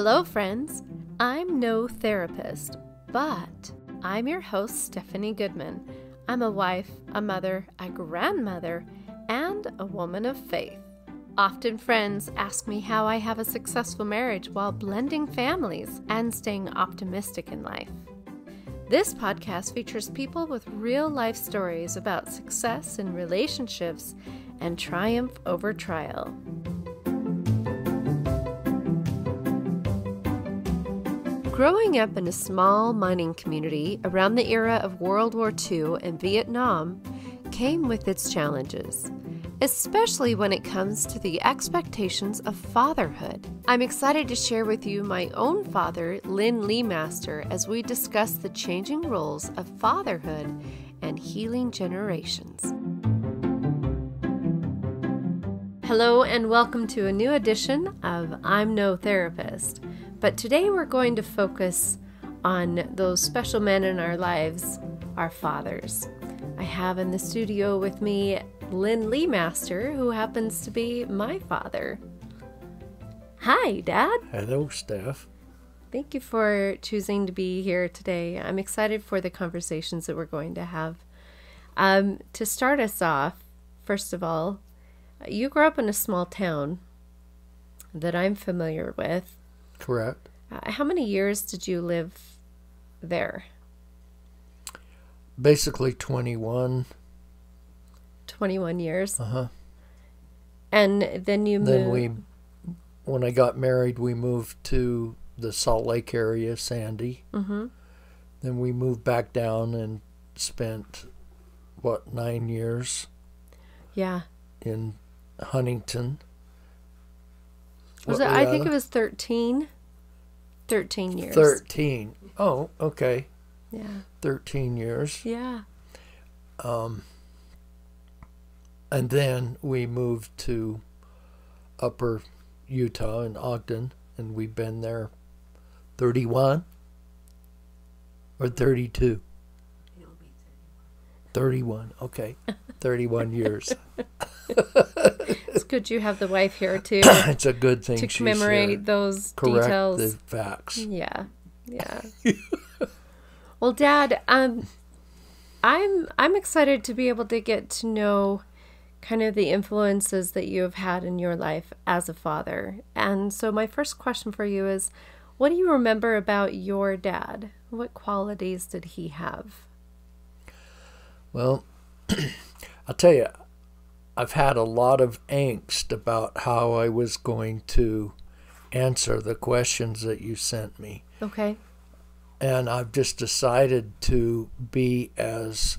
Hello, friends. I'm no therapist, but I'm your host, Stephanie Goodman. I'm a wife, a mother, a grandmother, and a woman of faith. Often, friends ask me how I have a successful marriage while blending families and staying optimistic in life. This podcast features people with real life stories about success in relationships and triumph over trial. Growing up in a small mining community around the era of World War II and Vietnam came with its challenges, especially when it comes to the expectations of fatherhood. I'm excited to share with you my own father, Lynn Leamaster, as we discuss the changing roles of fatherhood and healing generations. Hello, and welcome to a new edition of I'm No Therapist. But today we're going to focus on those special men in our lives, our fathers. I have in the studio with me Lynn Leamaster, who happens to be my father. Hi, Dad. Hello, Steph. Thank you for choosing to be here today. I'm excited for the conversations that we're going to have. Um, to start us off, first of all, you grew up in a small town that I'm familiar with. Correct. Uh, how many years did you live there? Basically 21. 21 years. Uh huh. And then you moved. Then we, when I got married, we moved to the Salt Lake area, Sandy. Mm-hmm. Then we moved back down and spent, what, nine years Yeah. in Huntington. Was What it? I think it was 13. 13 years. 13. Oh, okay. Yeah. 13 years. Yeah. Um, and then we moved to Upper Utah in Ogden, and we've been there 31 or 32. 31. Okay. 31 years. Good you have the wife here too it's a good thing to she's commemorate those Correct details. the facts. Yeah. Yeah. well, Dad, um I'm I'm excited to be able to get to know kind of the influences that you have had in your life as a father. And so my first question for you is what do you remember about your dad? What qualities did he have? Well, I'll tell you, I've had a lot of angst about how I was going to answer the questions that you sent me. Okay. And I've just decided to be as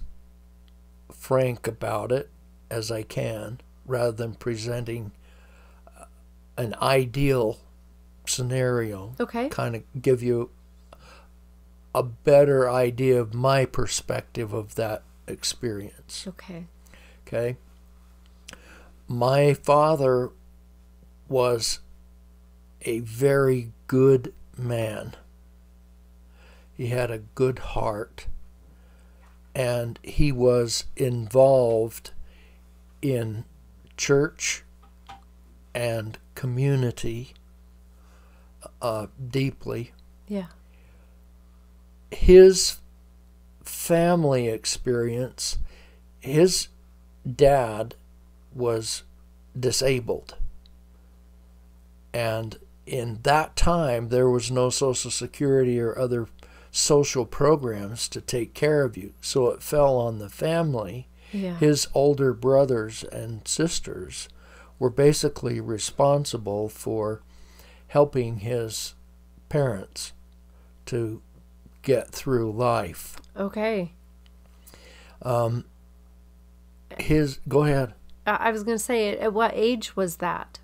frank about it as I can rather than presenting uh, an ideal scenario. Okay. Kind of give you a better idea of my perspective of that experience. Okay. Okay. My father was a very good man. He had a good heart. And he was involved in church and community uh, deeply. Yeah. His family experience, his dad was disabled. And in that time, there was no Social Security or other social programs to take care of you. So it fell on the family. Yeah. His older brothers and sisters were basically responsible for helping his parents to get through life. Okay. Um, his go ahead. I was going to say, at what age was that?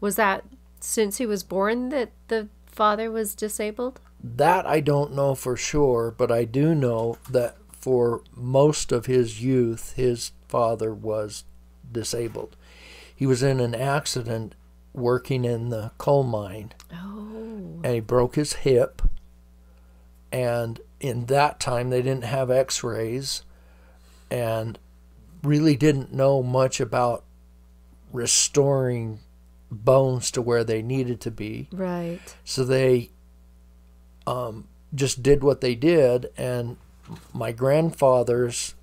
Was that since he was born that the father was disabled? That I don't know for sure, but I do know that for most of his youth, his father was disabled. He was in an accident working in the coal mine Oh. and he broke his hip. And in that time, they didn't have x rays and really didn't know much about restoring bones to where they needed to be. Right. So they um, just did what they did, and my grandfather's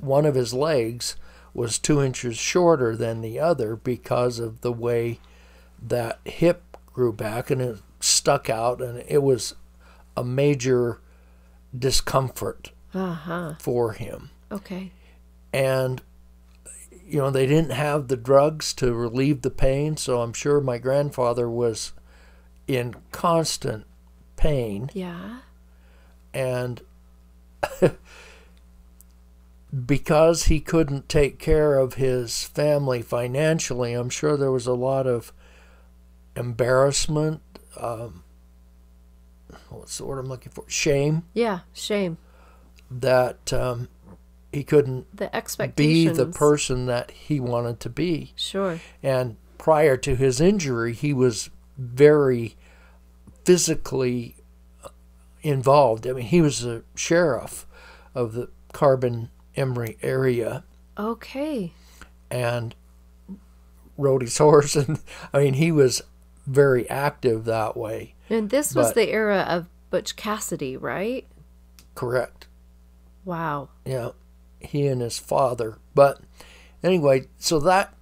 one of his legs was two inches shorter than the other because of the way that hip grew back and it stuck out, and it was a major discomfort Uh huh. for him. Okay. And you know, they didn't have the drugs to relieve the pain, so I'm sure my grandfather was in constant pain Yeah. and because he couldn't take care of his family financially, I'm sure there was a lot of embarrassment. Um, what's the word I'm looking for? Shame Yeah. Shame. that um, he couldn't The be the person that he wanted to be. Sure. And prior to his injury, he was very physically uh, involved. I mean, he was the sheriff of the Carbon Emery area Okay. and rode his horse. And I mean, he was very active that way. And this was But- the era of Butch Cassidy, right? Correct. Wow. Yeah, he and his father. But anyway, so that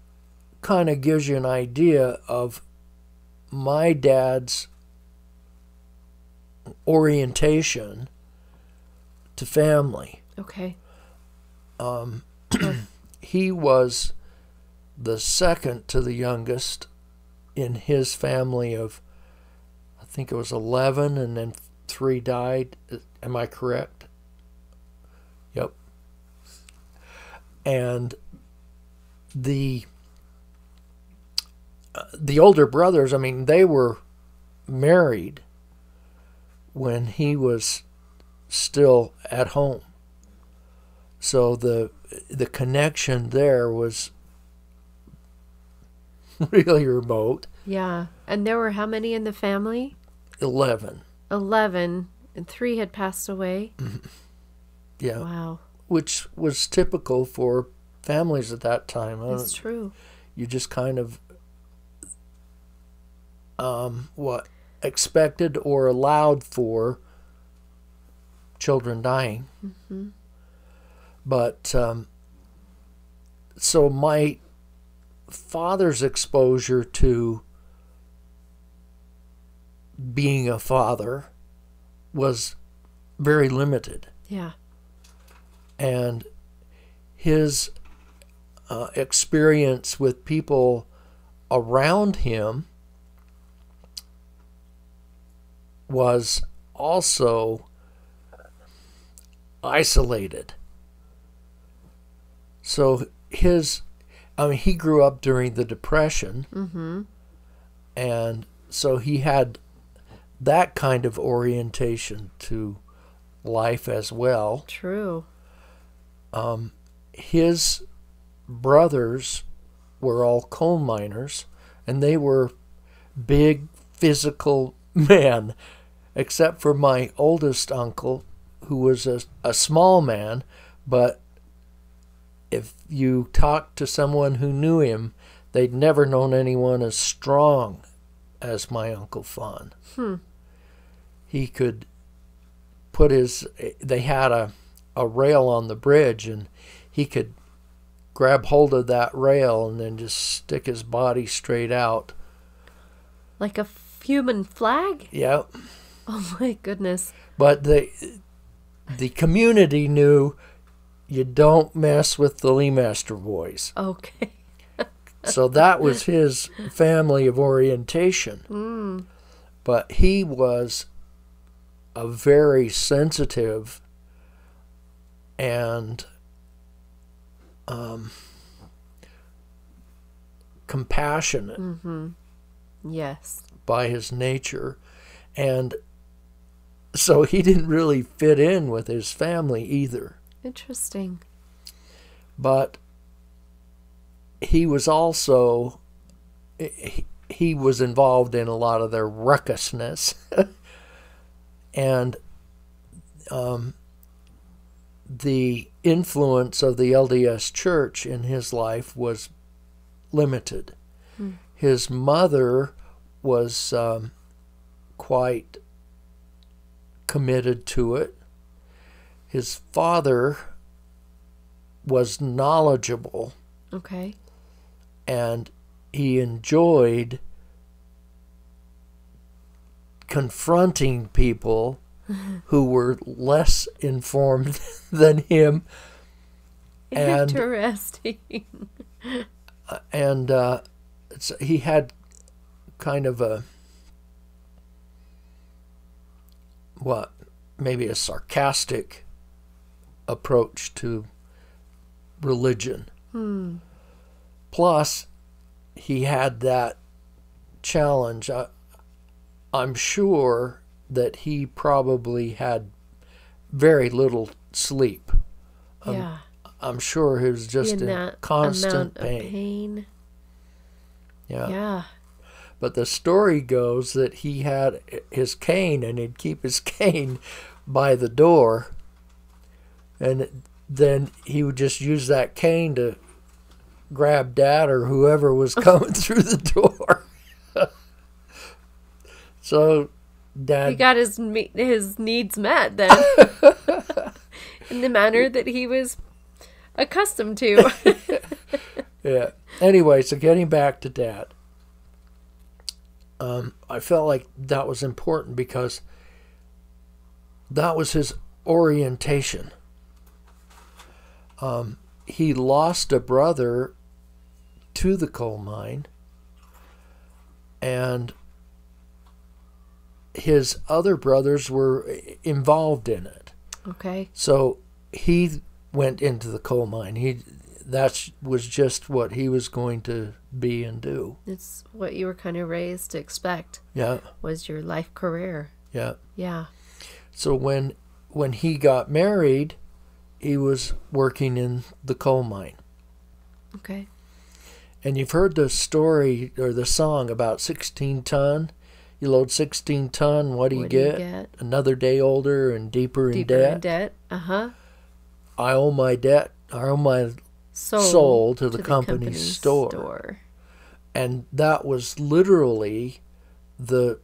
kind of gives you an idea of my dad's orientation to family. Okay. Um, he was the second to the youngest in his family of, I think it was 11, and then three died. Am I correct? And the uh, the older brothers, I mean, they were married when he was still at home. So the the connection there was really remote. Yeah. And there were how many in the family? 11. 11, and three had passed away. Yeah. Wow. Which was typical for families at that time. It's true. you just kind of um, what expected or allowed for children dying. But um, so my father's exposure to being a father was very limited Yeah. And his uh, experience with people around him was also isolated. So his, I mean, he grew up during the Depression, Mm-hmm. and so he had that kind of orientation to life as well True. His brothers were all coal miners and they were big physical men except for my oldest uncle who was a, a small man but if you talked to someone who knew him they'd never known anyone as strong as my uncle Fawn. Hmm. He could put his they had a a rail on the bridge and he could grab hold of that rail and then just stick his body straight out. Like a human flag? Yep. Oh my goodness. But the the community knew you don't mess with the Leamaster boys. Okay. So that was his family of orientation. Mm. But he was a very sensitive and um, compassionate Mm-hmm. Yes. by his nature. And so he didn't really fit in with his family either. Interesting. But he was also he, he was involved in a lot of their ruckusness and um, the influence of the LDS church in his life was limited. his mother was um, quite committed to it. His father was knowledgeable Okay. and he enjoyed confronting people who were less informed than him And- Interesting. and uh, it's, he had kind of a what maybe a sarcastic approach to religion. Hmm. Plus, he had that challenge. I, I'm sure that he probably had very little sleep. Um, yeah. I'm sure he was just in amount- constant pain. pain. Yeah. Yeah. But the story goes that he had his cane and he'd keep his cane by the door. And then he would just use that cane to grab dad or whoever was coming through the door. so He got his his needs met then, in the manner that he was accustomed to. Yeah. Anyway, so getting back to dad, um, I felt like that was important because that was his orientation. Um, he lost a brother to the coal mine, and his other brothers were involved in it. okay. So he went into the coal mine. He that was just what he was going to be and do. It's what you were kind of raised to expect Yeah, was your life career. yeah. Yeah. So when when he got married, he was working in the coal mine. Okay. And you've heard the story or the song about 16 ton. You load 16 ton, what do you, What get? do you get? Another day older and deeper in Deeper debt. in debt. Uh huh. I owe my debt. I owe my soul, Sold to the company's company's store. store. and that was literally the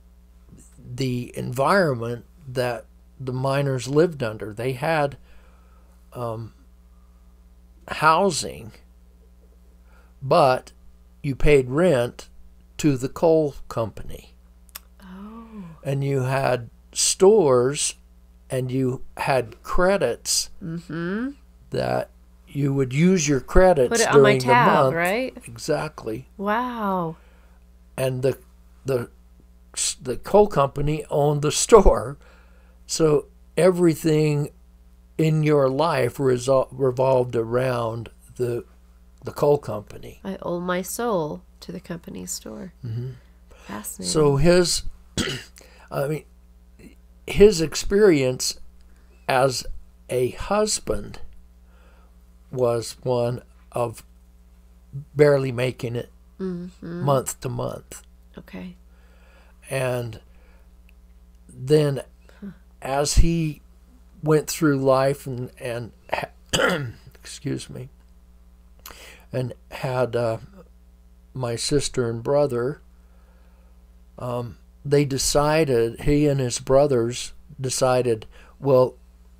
the environment that the miners lived under. They had um, housing, but you paid rent to the coal company. And you had stores, and you had credits Mm-hmm. that you would use your credits Put it on during my the month. right? Exactly. Wow. and the the the coal company owned the store, so everything in your life resol- revolved around the the coal company. I owe my soul to the company store. Mm-hmm. Fascinating. So his, I mean, his experience as a husband was one of barely making it Mm-hmm. month to month. okay. and then as he went through life and and excuse me and had uh, my sister and brother um, they decided he and his brothers decided well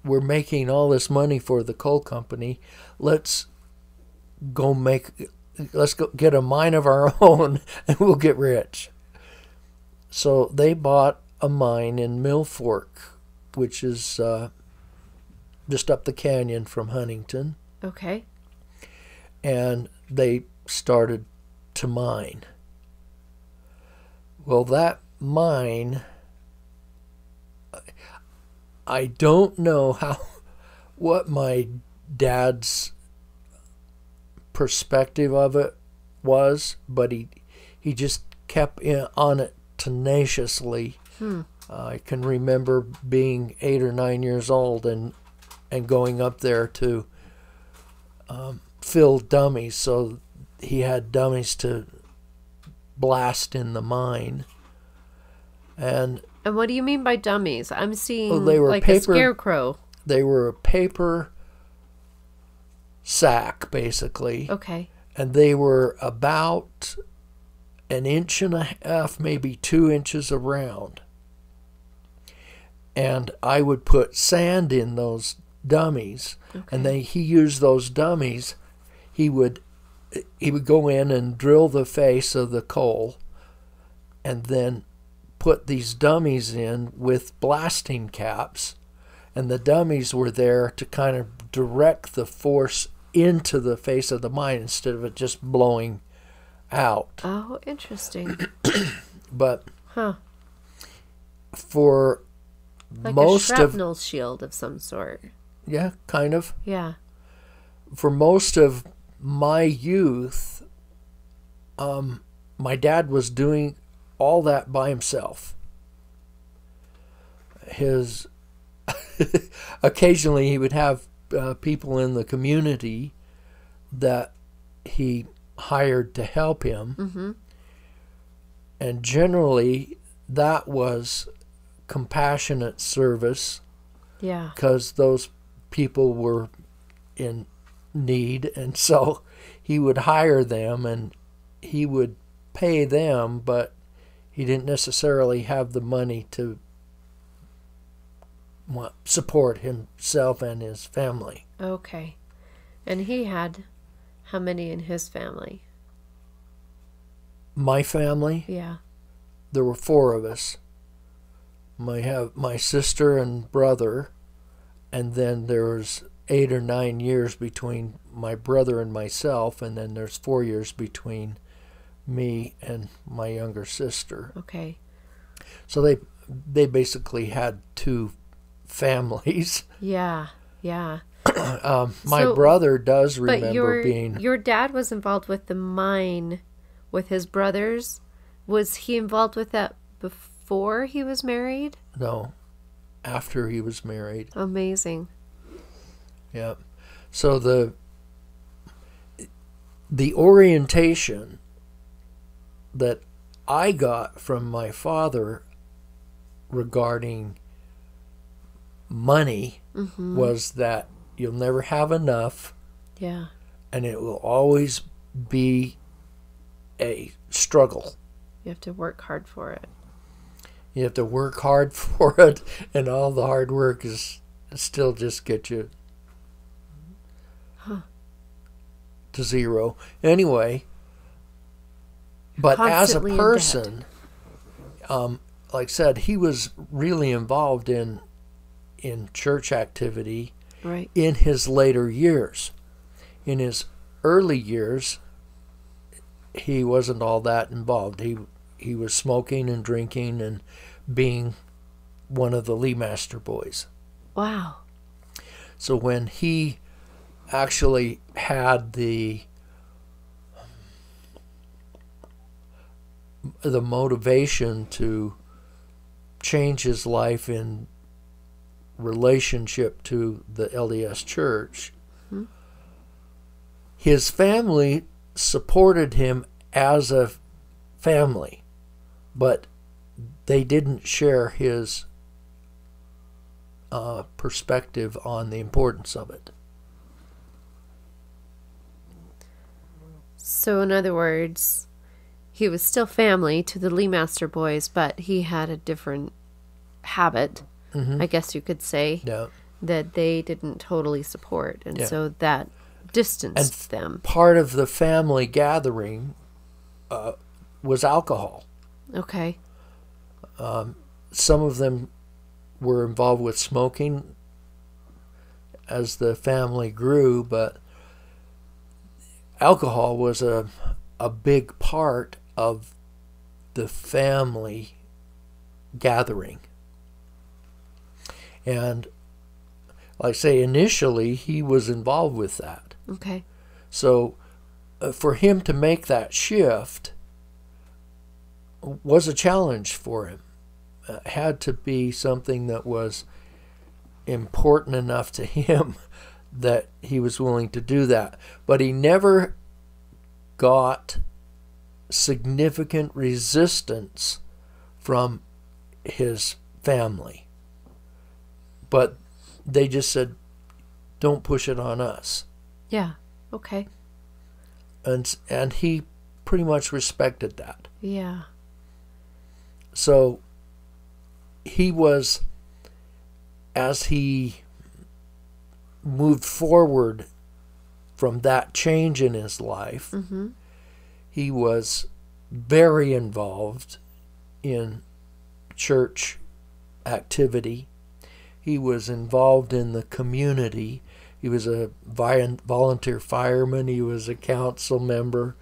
we're making all this money for the coal company let's go make let's go get a mine of our own and we'll get rich so they bought a mine in Mill Fork, which is uh, just up the canyon from Huntington, Okay. and they started to mine. Well, that mine, I don't know how, what my dad's perspective of it was, but he he just kept in, on it tenaciously. Hmm. I can remember being eight or nine years old and and going up there to um, fill dummies. So he had dummies to blast in the mine, and And what do you mean by dummies? I'm seeing Well, they were like a scarecrow. they were a paper sack basically. Okay. and they were about an inch and a half, maybe two inches around. And I would put sand in those dummies, okay. and then he used those dummies. He would he would go in and drill the face of the coal, and then put these dummies in with blasting caps, and the dummies were there to kind of direct the force into the face of the mine instead of it just blowing out. Oh, interesting. But Huh. for Like most a of shrapnel shield of some sort. yeah, kind of Yeah. for most of my youth, um, my dad was doing all that by himself. His occasionally he would have uh, people in the community that he hired to help him, Mm-hmm. and generally that was compassionate service Yeah. because those people were in need and so he would hire them and he would pay them but he didn't necessarily have the money to support himself and his family Okay. And he had how many in his family? my family Yeah. there were four of us my have my sister and brother and then there was eight or nine years between my brother and myself and then there's four years between me and my younger sister Okay. so they they basically had two families Yeah. Yeah. um, my So- brother does remember but your being your dad was involved with the mine with his brothers. Was he involved with that before he was married? no after he was married Amazing. Yeah. So the the orientation that I got from my father regarding money Mm-hmm. was that you'll never have enough Yeah. and it will always be a struggle. You have to work hard for it. You have to work hard for it and all the hard work is still just get you to zero. Anyway, but as a person, um, like I said, he was really involved in in church activity Right. in his later years. In his early years, he wasn't all that involved. He he was smoking and drinking and being one of the Leamaster boys. Wow. So when he actually had the the motivation to change his life in relationship to the LDS church, his family supported him as a family, but they didn't share his uh, perspective on the importance of it. So, in other words, he was still family to the Leamaster boys, but he had a different habit, Mm-hmm. I guess you could say, Yeah. that they didn't totally support. And Yeah. so that distanced them. Part of the family gathering uh, was alcohol. Okay. Some of them were involved with smoking as the family grew, but alcohol was a a big part of the family gathering. And like I say, initially he was involved with that. Okay. So uh, for him to make that shift was a challenge for him. Uh, had to be something that was important enough to him that he was willing to do that. But he never got significant resistance from his family. But they just said, don't push it on us Yeah. Okay. and and he pretty much respected that. Yeah. So he was, as he moved forward from that change in his life, Mm-hmm. He was very involved in church activity. He was involved in the community. He was a volunteer fireman. He was a council member.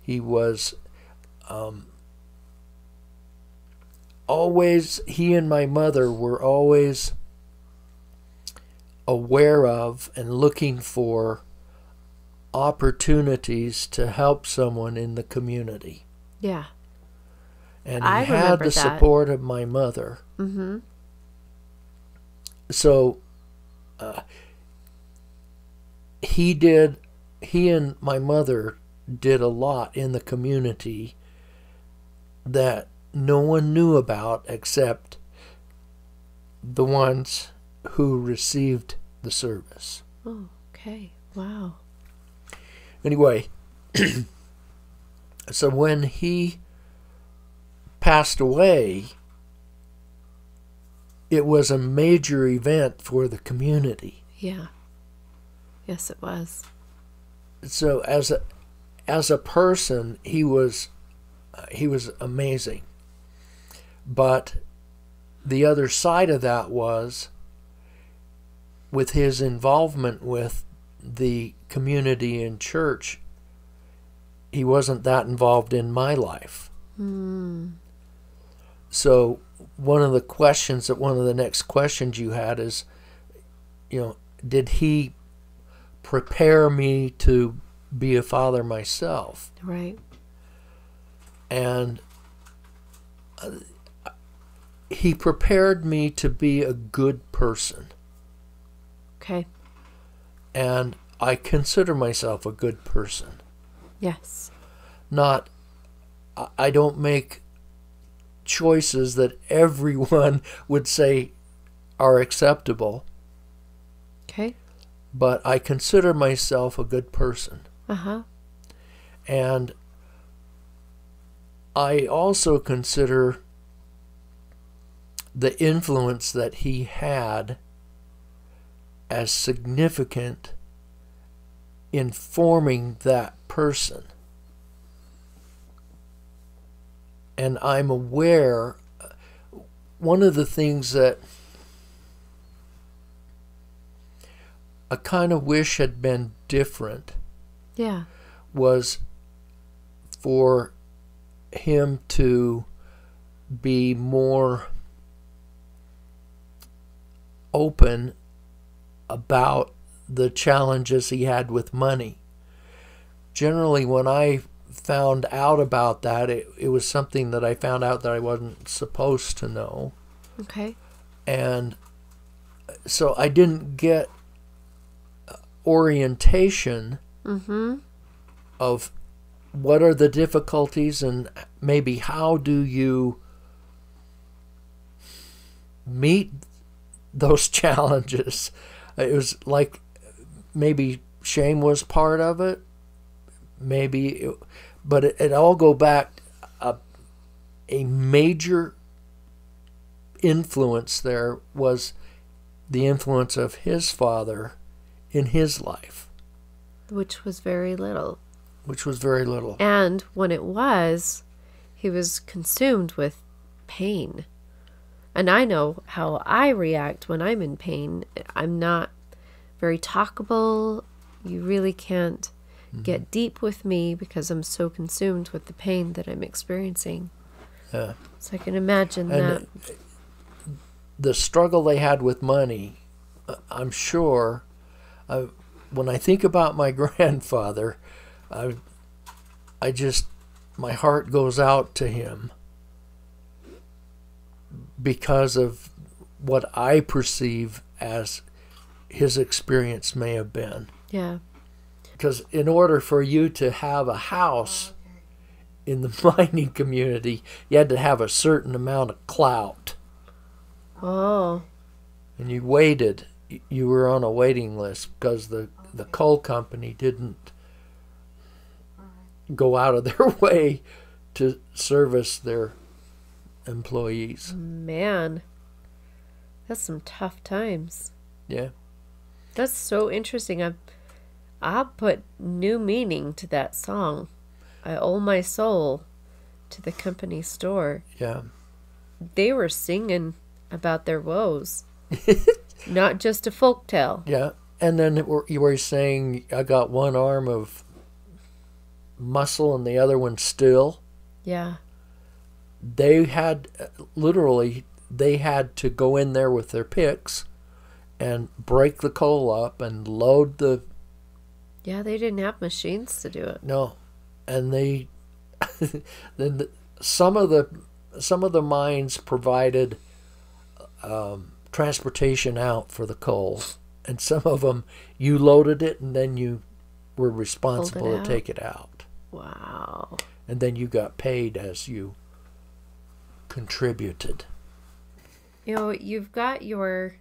He was um, always, he and my mother were always aware of and looking for opportunities to help someone in the community. Yeah. And I had the that. support of my mother. Mm-hmm. So uh, he did, he and my mother did a lot in the community that no one knew about except the ones who received the service. Oh, okay. Wow. Anyway, so when he passed away, it was a major event for the community. Yeah. Yes, it was. So as a as a person, he was he was amazing. But the other side of that was with his involvement with the community and church, he wasn't that involved in my life. Mm. So one of the questions that one of the next questions you had is, you know, did he prepare me to be a father myself? Right. And uh, he prepared me to be a good person. Okay. And I consider myself a good person. Yes. Not, I- don't make choices that everyone would say are acceptable, Okay. but I consider myself a good person. Uh huh. And I also consider the influence that he had as significant in forming that person. And I'm aware, one of the things that I kind of wish had been different Yeah. was for him to be more open about the challenges he had with money. Generally, when I found out about that, it, it was something that I found out that I wasn't supposed to know. Okay. And so I didn't get orientation Mm-hmm. of what are the difficulties and maybe how do you meet those challenges. It was like maybe shame was part of it, maybe, it, but it, it all go back a, a major influence there was the influence of his father in his life, Which was very little. which was very little. And when it was, he was consumed with pain. And I know how I react when I'm in pain. I'm not very talkable. You really can't get deep with me because I'm so consumed with the pain that I'm experiencing. Yeah. So I can imagine And that. the struggle they had with money, uh, I'm sure, uh, when I think about my grandfather, I, I just, my heart goes out to him because of what I perceive as his experience may have been. Yeah. Because in order for you to have a house in the mining community, you had to have a certain amount of clout. Oh. and you waited you were on a waiting list because the the coal company didn't go out of their way to service their employees. Man, that's some tough times. Yeah. That's so interesting. I I put new meaning to that song. I owe my soul to the company store. Yeah. They were singing about their woes, not just a folk tale. Yeah. And then it were- you were saying I got one arm of muscle and the other one still. Yeah. They had literally they had to go in there with their picks and break the coal up and load the Yeah, they didn't have machines to do it. no, and they then the, some of the some of the mines provided um, transportation out for the coal, and some of them you loaded it and then you were responsible to take it out, Wow. and then you got paid as you contributed. You know, you've got your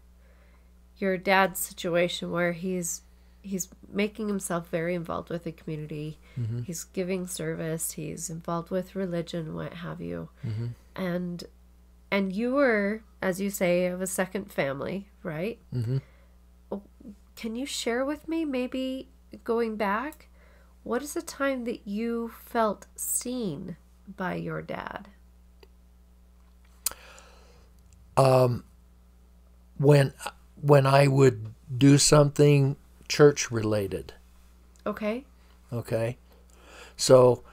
your dad's situation where he's he's making himself very involved with the community. He's giving service, he's involved with religion, what have you. And and you were, as you say, of a second family, right? Mhm. Oh, Can you share with me maybe going back what is the time that you felt seen by your dad? When when I would do something church related, Okay? Okay, so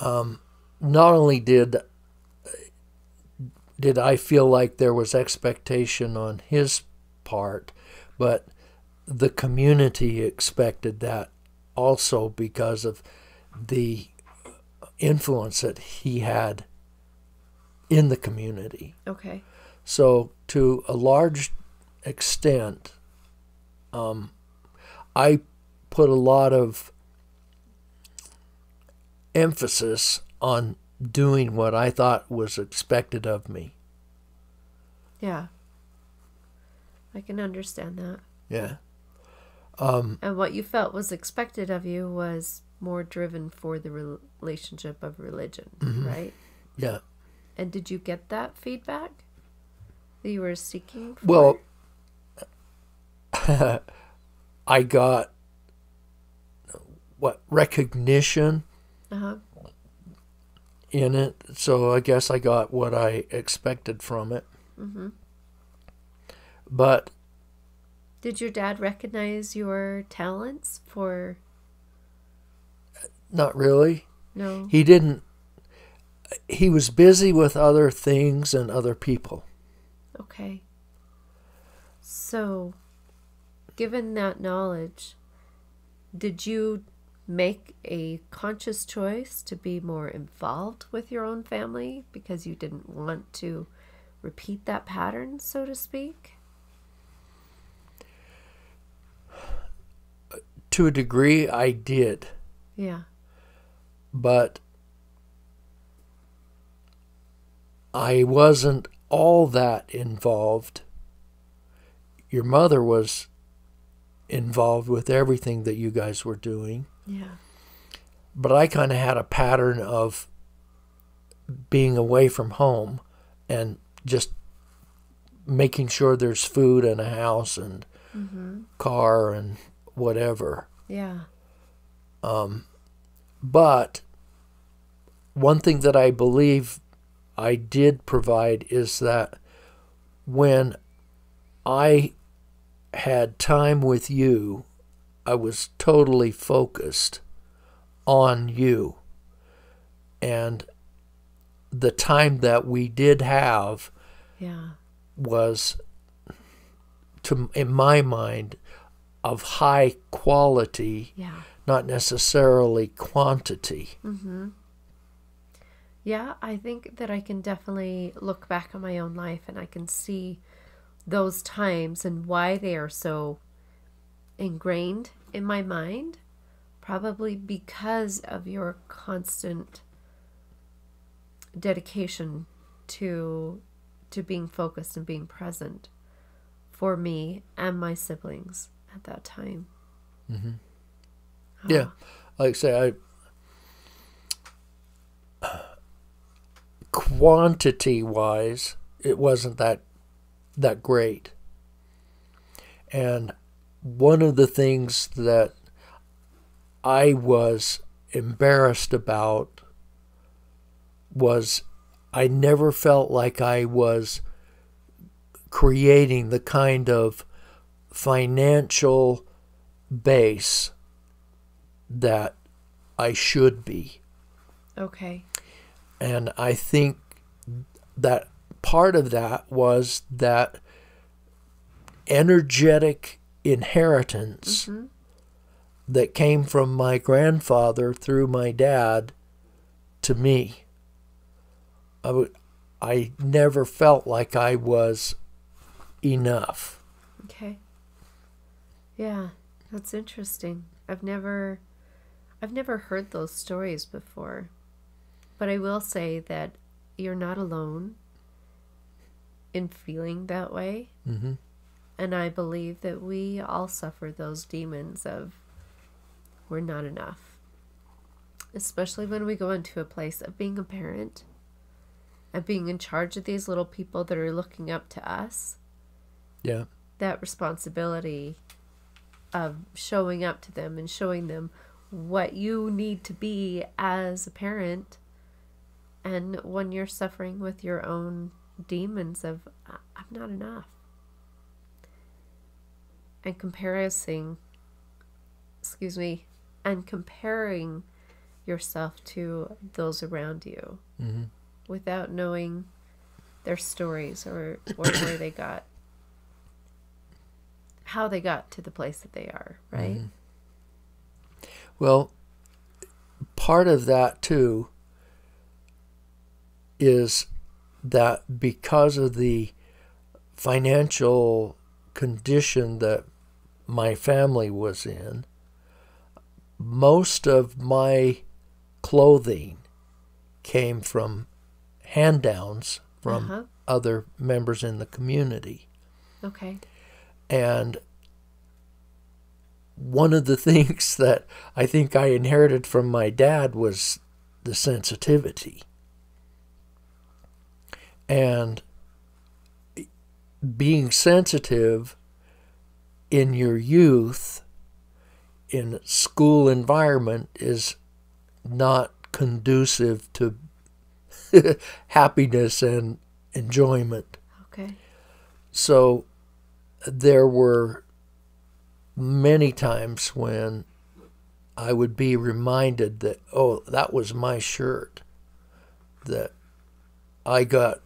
um, not only did did I feel like there was expectation on his part, but the community expected that also because of the influence that he had in the community. Okay. So, to a large extent, um, I put a lot of emphasis on doing what I thought was expected of me. Yeah. I can understand that. Yeah. Um, And what you felt was expected of you was more driven for the rel- relationship of religion, right? Yeah. And did you get that feedback that you were seeking? For? Well, I got what recognition uh-huh. in it, so I guess I got what I expected from it. Mm-hmm. But Did your dad recognize your talents for not really. no? He didn't. He was busy with other things and other people. Okay. So, given that knowledge, did you make a conscious choice to be more involved with your own family because you didn't want to repeat that pattern, so to speak? To a degree, I did, Yeah. but I wasn't all that involved. Your mother was involved with everything that you guys were doing, Yeah. but I kind of had a pattern of being away from home and just making sure there's food and a house and car and whatever. Yeah. Um, But one thing that I believe I did provide is that when I had time with you, I was totally focused on you. And the time that we did have Yeah. was to in my mind of high quality Yeah. not necessarily quantity mm-hmm. Yeah, I think that I can definitely look back on my own life and I can see those times and why they are so ingrained in my mind. Probably because of your constant dedication to to being focused and being present for me and my siblings at that time. Mm-hmm. yeah like i say i quantity wise, it wasn't that that great. And one of the things that I was embarrassed about was I never felt like I was creating the kind of financial base that I should be. Okay. And I think that part of that was that energetic inheritance Mhm. that came from my grandfather through my dad to me. I, w- I never felt like I was enough. Okay. Yeah, that's interesting. I've never I've never heard those stories before. But I will say that you're not alone in feeling that way. Mm-hmm. And I believe that we all suffer those demons of we're not enough. Especially when we go into a place of being a parent and being in charge of these little people that are looking up to us. Yeah. that responsibility of showing up to them and showing them what you need to be as a parent and when you're suffering with your own demons of "I- i'm not enough and comparing excuse me and comparing yourself to those around you Mm-hmm. without knowing their stories or, or where they got how they got to the place that they are, right? Well, part of that too is that because of the financial condition that my family was in, most of my clothing came from hand downs from Uh-huh. other members in the community. Okay. And one of the things that I think I inherited from my dad was the sensitivity. And being sensitive in your youth in school environment is not conducive to happiness and enjoyment. Okay. So there were many times when I would be reminded that, oh, that was my shirt that I got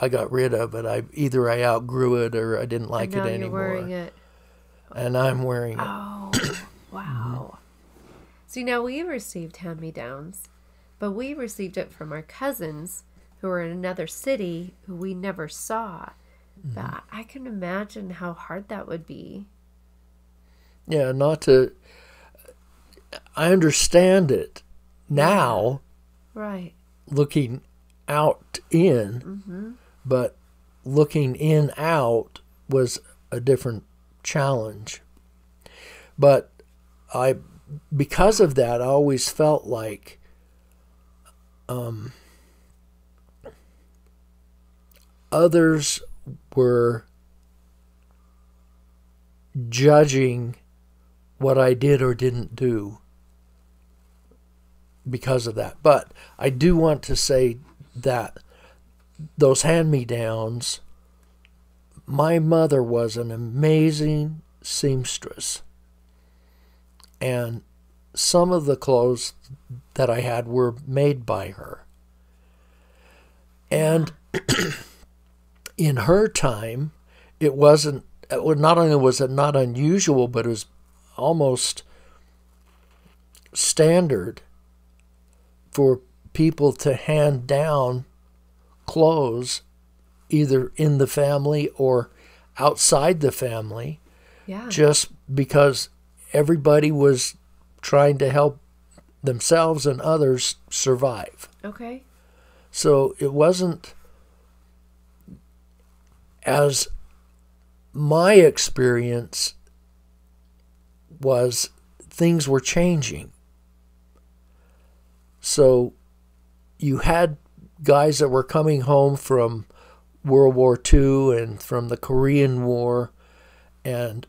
I got rid of it. I either I outgrew it or I didn't like it you're anymore. wearing it. And I'm wearing it. Oh, wow. See, now we received hand me downs, but we received it from our cousins who were in another city who we never saw. But I can imagine how hard that would be. Yeah, not to I understand it now Right. looking out in, Mm-hmm. But looking in out was a different challenge. But I, because of that, I always felt like um, others were judging what I did or didn't do because of that. But I do want to say that those hand me downs, my mother was an amazing seamstress. And some of the clothes that I had were made by her. And in her time, it wasn't, not only was it not unusual, but it was almost standard for people to hand down clothes either in the family or outside the family Yeah. just because everybody was trying to help themselves and others survive. Okay. So it wasn't as my experience was things were changing. So you had guys that were coming home from World War II and from the Korean War, and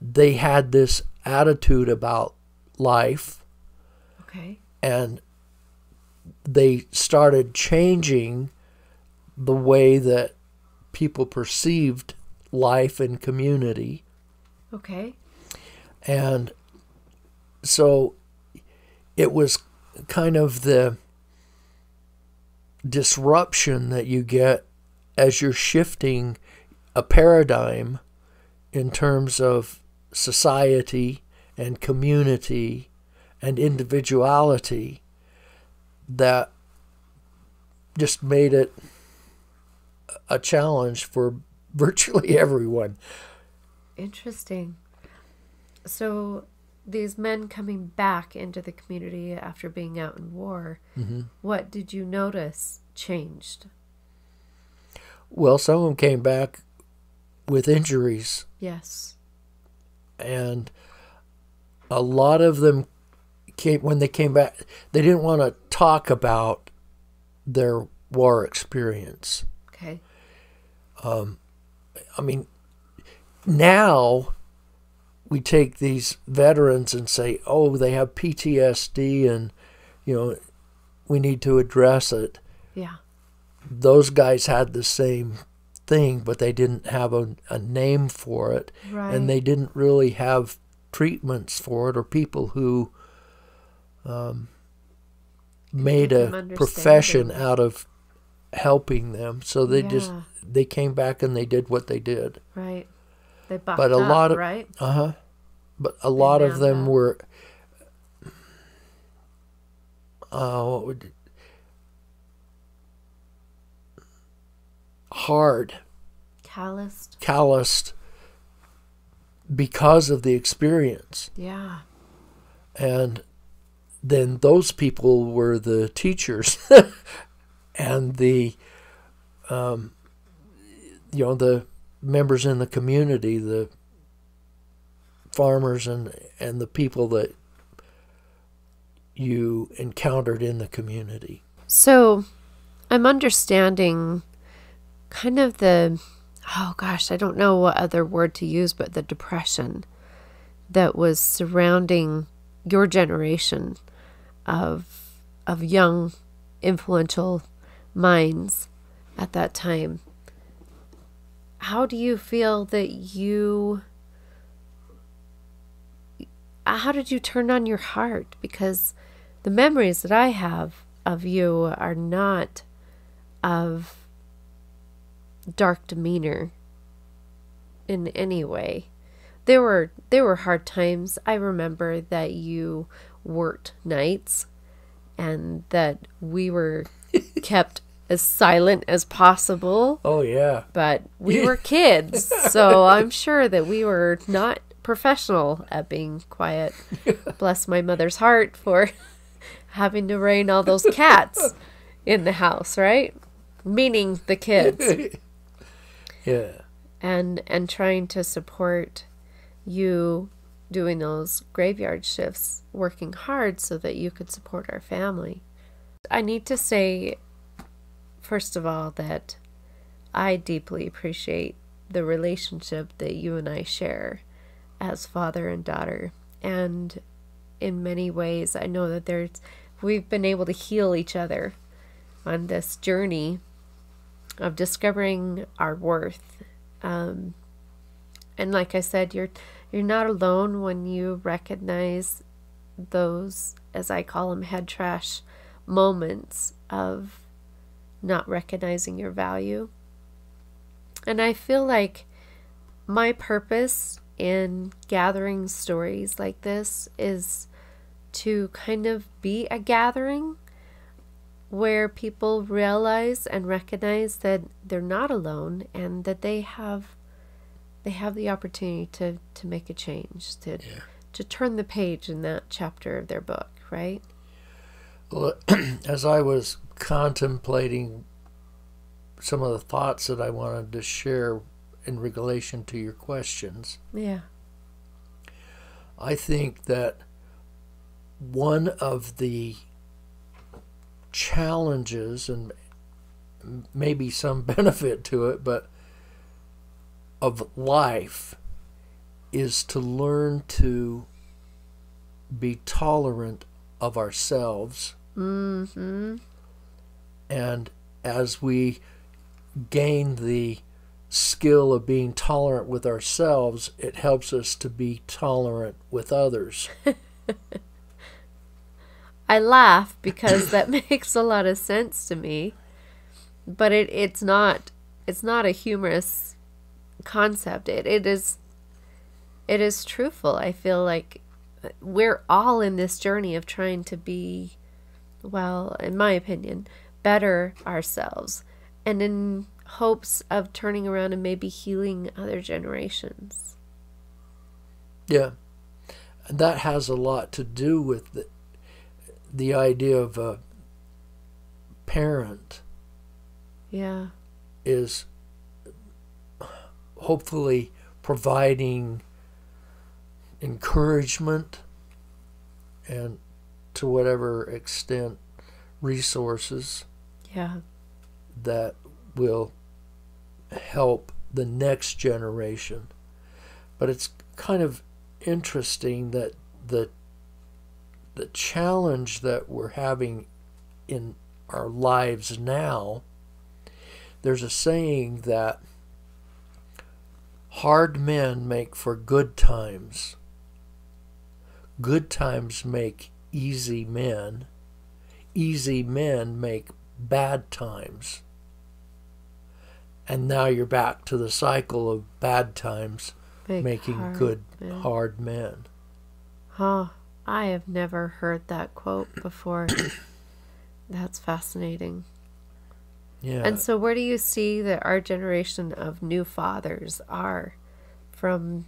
they had this attitude about life. Okay. And they started changing the way that people perceived life and community. Okay. And so it was kind of the disruption that you get as you're shifting a paradigm in terms of society and community and individuality that just made it a challenge for virtually everyone. Interesting. So these men coming back into the community after being out in war, Mm-hmm. what did you notice changed? Well, some of them came back with injuries, Yes. and a lot of them came when they came back. They didn't want to talk about their war experience. Okay. Um, I mean, now we take these veterans and say, oh, they have PTSD and, you know, we need to address it. Yeah. Those guys had the same thing, but they didn't have a, a name for it. Right. And they didn't really have treatments for it or people who um, made a profession out of helping them. So they just they came back and they did what they did. Right. They bucked But a up, lot of- right? Uh huh. But a lot of them that. were. Uh, what would hard, Calloused. calloused because of the experience, Yeah. and then those people were the teachers and the, um, you know, the members in the community, the farmers and and the people that you encountered in the community. So I'm understanding kind of the, oh gosh, I don't know what other word to use, but the depression that was surrounding your generation of of young influential minds at that time. How do you feel that you Uh, how did you turn on your heart because the memories that I have of you are not of dark demeanor in any way. There were there were hard times. I remember that you worked nights and that we were kept as silent as possible, Oh yeah. but we were kids, so I'm sure that we were not professional at being quiet. Bless my mother's heart for having to rein all those cats in the house, right? Meaning the kids Yeah. and and trying to support you doing those graveyard shifts, working hard so that you could support our family. I need to say first of all that I deeply appreciate the relationship that you and I share as father and daughter. And in many ways, I know that there's we've been able to heal each other on this journey of discovering our worth. Um, and like I said, you're you're not alone when you recognize those, as I call them, head trash moments of not recognizing your value. And I feel like my purpose in gathering stories like this is to kind of be a gathering where people realize and recognize that they're not alone and that they have they have the opportunity to to make a change to to turn the page in that chapter of their book right? Well, as I was contemplating some of the thoughts that I wanted to share in relation to your questions, yeah I think that one of the challenges and maybe some benefit to it, but of life is to learn to be tolerant of ourselves. Mm-hmm. And as we gain the skill of being tolerant with ourselves, it helps us to be tolerant with others. I laugh because that makes a lot of sense to me. But it, it's not it's not a humorous concept. It it is it is truthful. I feel like we're all in this journey of trying to be well, in my opinion, better ourselves and in hopes of turning around and maybe healing other generations. Yeah. And that has a lot to do with the, the idea of a parent. Yeah. Is hopefully providing encouragement and to whatever extent resources yeah that will help the next generation but it's kind of interesting that the the challenge that we're having in our lives now there's a saying that hard men make for good times Good times make easy men. Easy men make bad times. And now you're back to the cycle of bad times Big making hard good, men. hard men. Huh. I have never heard that quote before. That's fascinating. Yeah. And so, where do you see that our generation of new fathers are from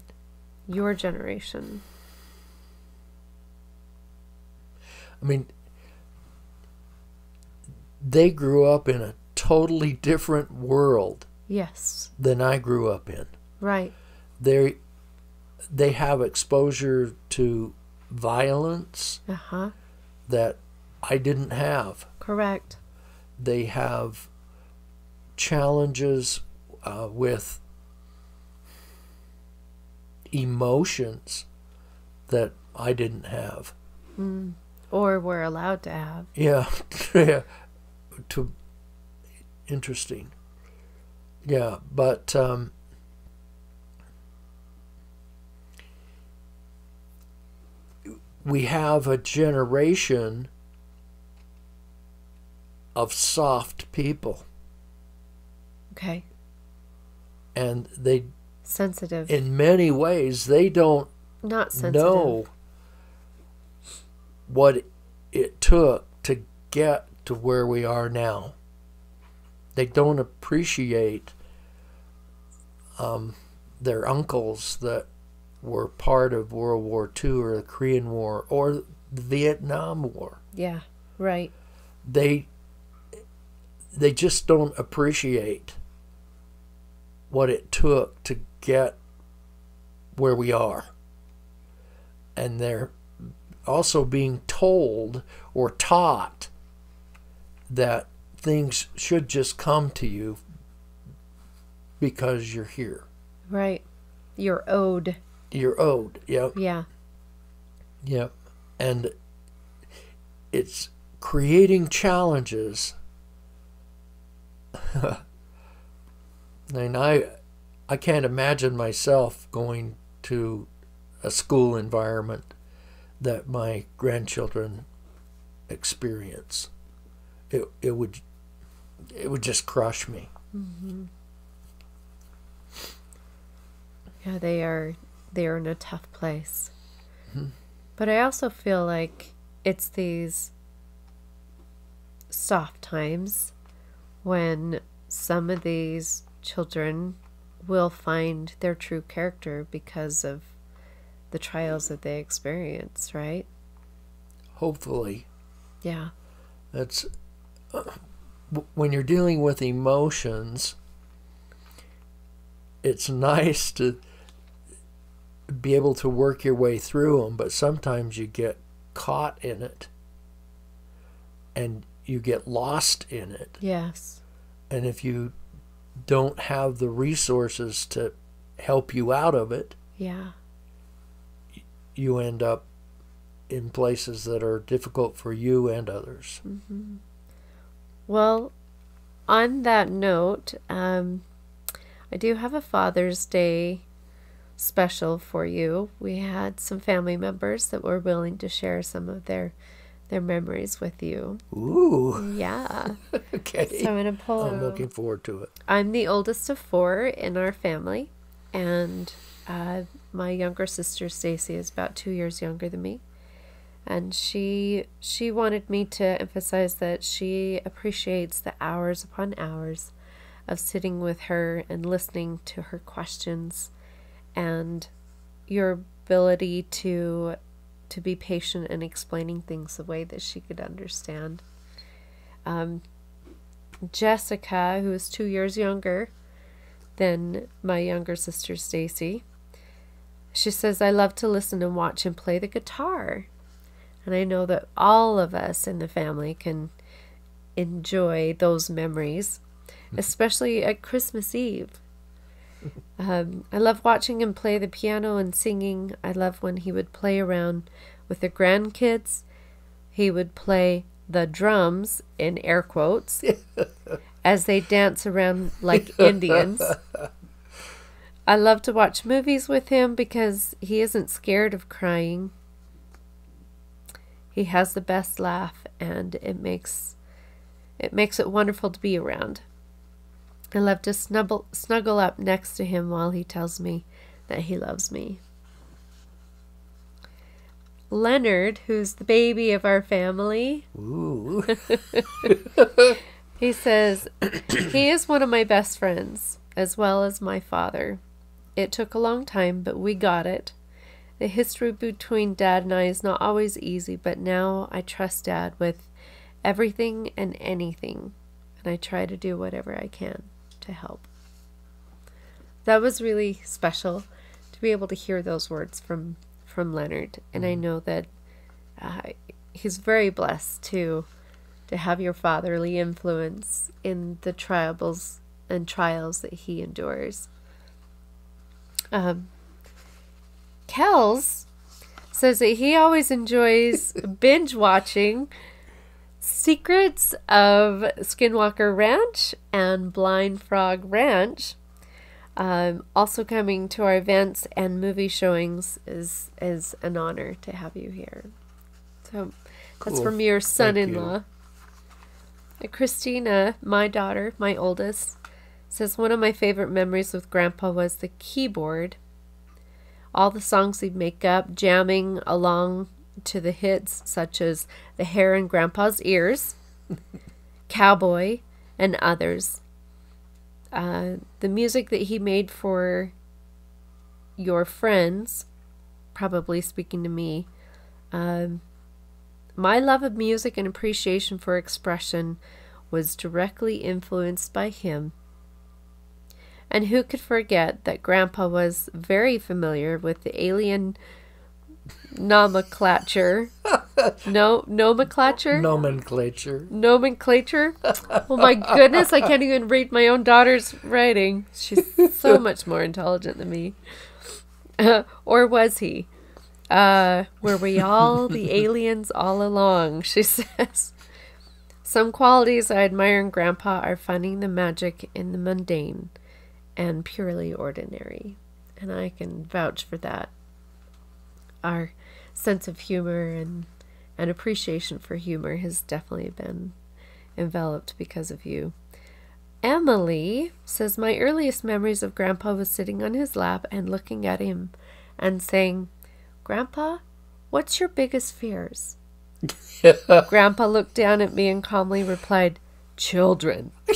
your generation? I mean, they grew up in a totally different world Yes. than I grew up in. Right. They they have exposure to violence Uh huh. that I didn't have. Correct. They have challenges uh, with emotions that I didn't have. Mm. Or we're allowed to have. Yeah. To interesting. Yeah, but um, we have a generation of soft people, Okay. and they, Sensitive. in many ways, they don't Not sensitive. know what it took to get to where we are now. They don't appreciate um, their uncles that were part of World War II or the Korean War or the Vietnam War. Yeah. Right. They they just don't appreciate what it took to get where we are. And they're also being told or taught that things should just come to you because you're here. Right. You're owed. You're owed. Yep. Yeah. Yep. And it's creating challenges. and I I can't imagine myself going to a school environment that my grandchildren experience. It it would it would just crush me. Yeah, they are they are in a tough place. Mhm. But I also feel like it's these soft times when some of these children will find their true character because of the trials that they experience, right? Hopefully, Yeah. That's when you're dealing with emotions. It's nice to be able to work your way through them, but sometimes you get caught in it and you get lost in it Yes. And if you don't have the resources to help you out of it, Yeah. you end up in places that are difficult for you and others. Mm-hmm. Well, on that note, um, I do have a Father's Day special for you. We had some family members that were willing to share some of their their memories with you. Ooh, Yeah. okay. So I'm gonna pull. I'm looking forward to it. I'm the oldest of four in our family, and uh, my younger sister Stacy is about two years younger than me, and she she wanted me to emphasize that she appreciates the hours upon hours of sitting with her and listening to her questions, and your ability to to be patient and explaining things the way that she could understand. Um, Jessica, who is two years younger than my younger sister Stacy, she says, I love to listen and watch him play the guitar. And I know that all of us in the family can enjoy those memories, especially at Christmas Eve. Um, I love watching him play the piano and singing. I love when he would play around with the grandkids. He would play the drums in air quotes as they dance around like Indians. I love to watch movies with him because he isn't scared of crying. He has the best laugh and it makes it makes it wonderful to be around. I love to snuggle snuggle up next to him while he tells me that he loves me. Leonard, who's the baby of our family, Ooh. he says, He is one of my best friends, as well as my father. It took a long time, but we got it. The history between Dad and I is not always easy, but now I trust Dad with everything and anything, and I try to do whatever I can to help. That was really special to be able to hear those words from from Leonard, and I know that uh, he's very blessed to to have your fatherly influence in the trials and trials that he endures. Um, Kells says that he always enjoys binge watching Secrets of Skinwalker Ranch and Blind Frog Ranch. Um, also coming to our events and movie showings is is an honor to have you here. So that's Cool. from your son-in-law. Uh, Christina, my daughter, my oldest, says one of my favorite memories with Grandpa was the keyboard. All the songs he'd make up, jamming along to the hits such as The Hair in Grandpa's Ears, Cowboy, and others. Uh, the music that he made for your friends, probably speaking to me, um, my love of music and appreciation for expression was directly influenced by him. And who could forget that Grandpa was very familiar with the alien nomenclature? No, nomenclature? Nomenclature. nomenclature. Oh my goodness, I can't even read my own daughter's writing. She's so much more intelligent than me. or was he? Uh, were we all the aliens all along? She says. Some qualities I admire in Grandpa are finding the magic in the mundane and purely ordinary. And I can vouch for that. Our sense of humor and and appreciation for humor has definitely been enveloped because of you. Emily says, My earliest memories of Grandpa was sitting on his lap and looking at him and saying, Grandpa, what's your biggest fears? Grandpa looked down at me and calmly replied, Children.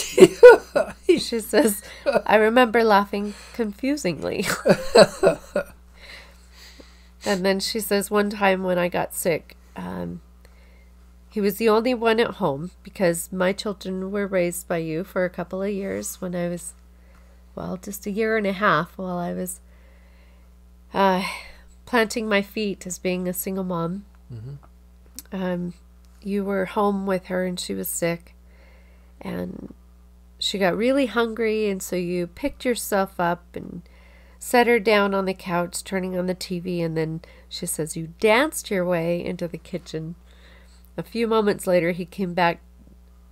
she says, I remember laughing confusingly. and then she says, One time when I got sick, um, he was the only one at home because my children were raised by you for a couple of years when I was, well, just a year and a half while I was uh, planting my feet as being a single mom. Um, you were home with her and she was sick, and she got really hungry, and so you picked yourself up and set her down on the couch, turning on the TV, and then she says you danced your way into the kitchen. A few moments later, he came back,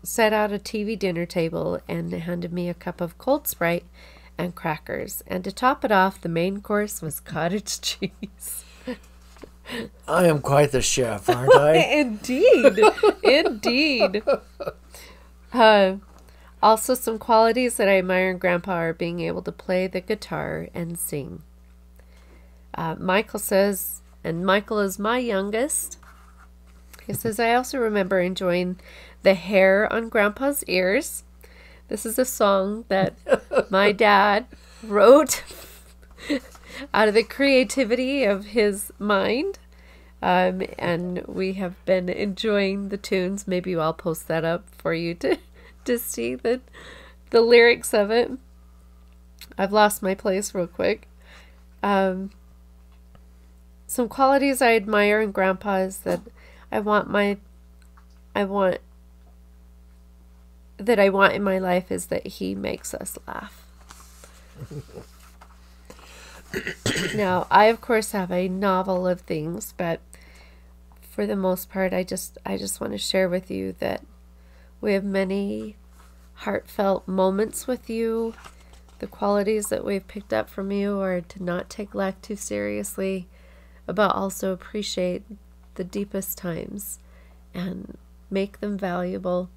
set out a TV dinner table, and handed me a cup of cold Sprite and crackers. And to top it off, the main course was cottage cheese. I am quite the chef, aren't I? Indeed. Indeed. Uh, also, some qualities that I admire in Grandpa are being able to play the guitar and sing. Uh, Michael says, and Michael is my youngest. He says, I also remember enjoying the hair on Grandpa's ears. This is a song that my dad wrote out of the creativity of his mind. Um, and we have been enjoying the tunes. Maybe I'll post that up for you to to see the the lyrics of it. I've lost my place real quick. Um, some qualities I admire in Grandpa is that I want my, I want, that I want in my life is that he makes us laugh. now, I of course have a novel of things, but for the most part, I just I just want to share with you that we have many heartfelt moments with you. The qualities that we've picked up from you are to not take life too seriously, but also appreciate the deepest times and make them valuable.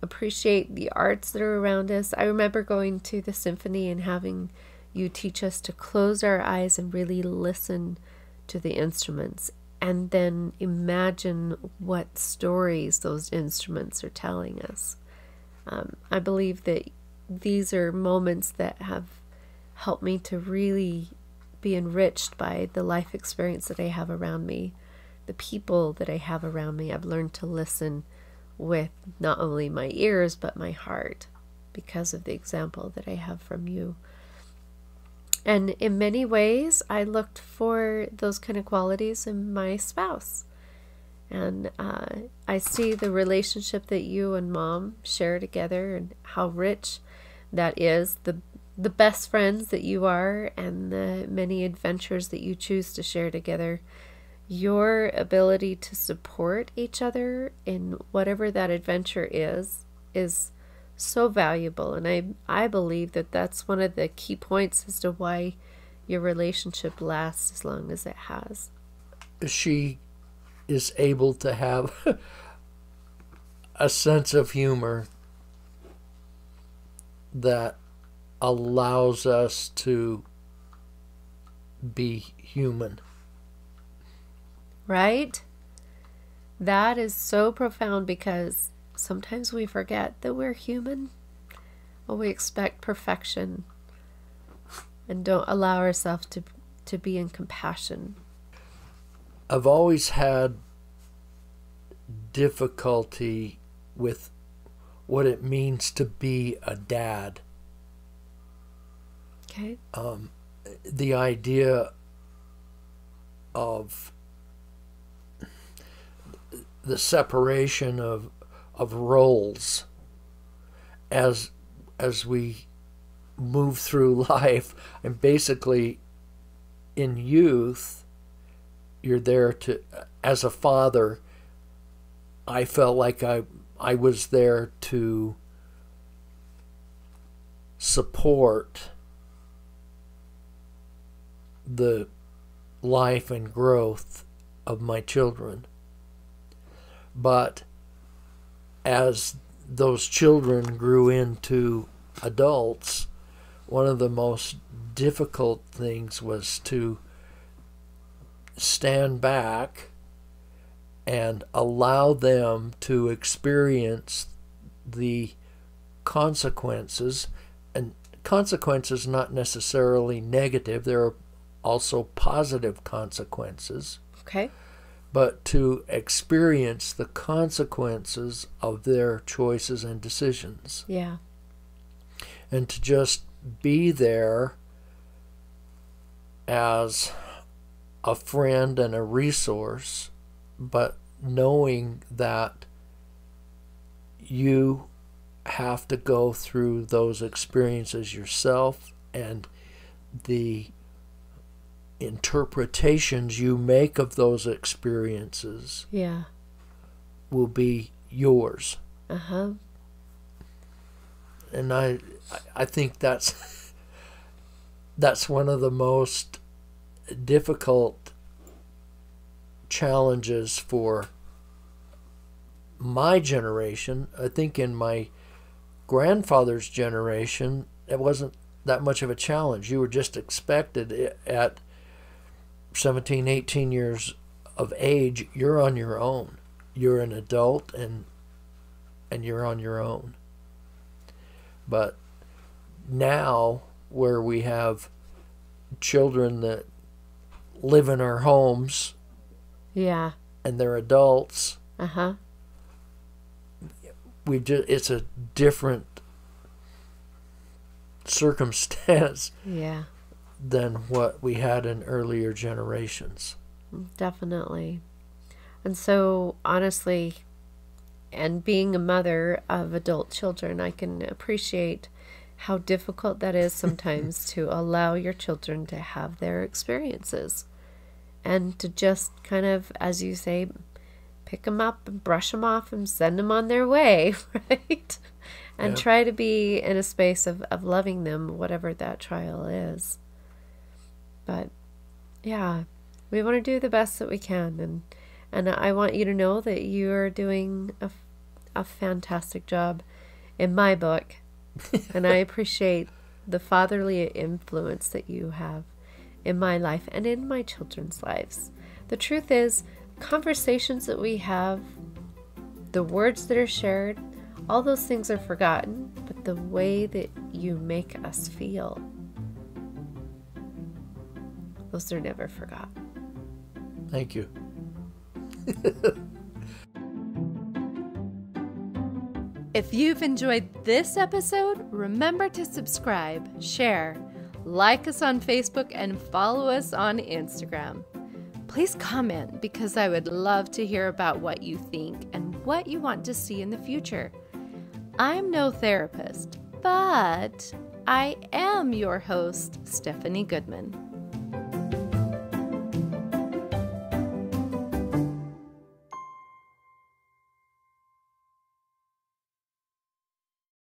Appreciate the arts that are around us. I remember going to the symphony and having you teach us to close our eyes and really listen to the instruments and then imagine what stories those instruments are telling us. Um, I believe that these are moments that have helped me to really be enriched by the life experience that I have around me, the people that I have around me. I've learned to listen with not only my ears but my heart because of the example that I have from you. And in many ways, I looked for those kind of qualities in my spouse. And uh, I see the relationship that you and mom share together and how rich that is, the, the best friends that you are, and the many adventures that you choose to share together. Your ability to support each other in whatever that adventure is, is so valuable and I I believe that that's one of the key points as to why your relationship lasts as long as it has. She is able to have a sense of humor that allows us to be human. Right? That is so profound because sometimes we forget that we're human or we expect perfection and don't allow ourselves to to be in compassion. I've always had difficulty with what it means to be a dad. Okay. Um, the idea of the separation of of roles as as we move through life. And basically in youth you're there to as a father I felt like I I was there to support the life and growth of my children. But as those children grew into adults, one of the most difficult things was to stand back and allow them to experience the consequences. And consequences not necessarily negative there are also positive consequences. Okay but to experience the consequences of their choices and decisions. Yeah. And to just be there as a friend and a resource, but knowing that you have to go through those experiences yourself and the interpretations you make of those experiences Yeah. will be yours. Uh huh. And I I think that's that's one of the most difficult challenges for my generation. I think in my grandfather's generation, it wasn't that much of a challenge. You were just expected at 17, 18 years of age, you're on your own. You're an adult and and you're on your own. But now where we have children that live in our homes Yeah. and they're adults, Uh huh. we just it's a different circumstance Yeah. Than what we had in earlier generations. Definitely. And so, honestly, and being a mother of adult children, I can appreciate how difficult that is sometimes to allow your children to have their experiences and to just kind of, as you say, pick them up and brush them off and send them on their way, right? And Yeah. try to be in a space of, of loving them, whatever that trial is. But yeah, we want to do the best that we can and and I want you to know that you are doing a, a fantastic job in my book and I appreciate the fatherly influence that you have in my life and in my children's lives. The truth is, conversations that we have, the words that are shared, all those things are forgotten, but the way that you make us feel, those are never forgotten. Thank you. If you've enjoyed this episode, remember to subscribe, share, like us on Facebook, and follow us on Instagram. Please comment because I would love to hear about what you think and what you want to see in the future. I'm no therapist, but I am your host, Stephanie Goodman.